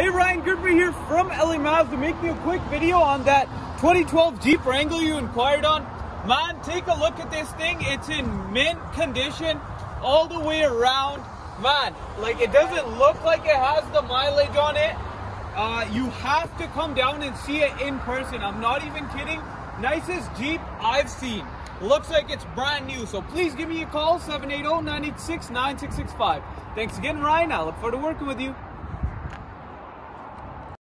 Hey, Ryan Gurpreet here from LA make me a quick video on that 2012 Jeep Wrangler you inquired on. Man, take a look at this thing. It's in mint condition all the way around. Man, like it doesn't look like it has the mileage on it. Uh, you have to come down and see it in person. I'm not even kidding. Nicest Jeep I've seen. Looks like it's brand new. So please give me a call, 780-986-9665. Thanks again, Ryan. I look forward to working with you.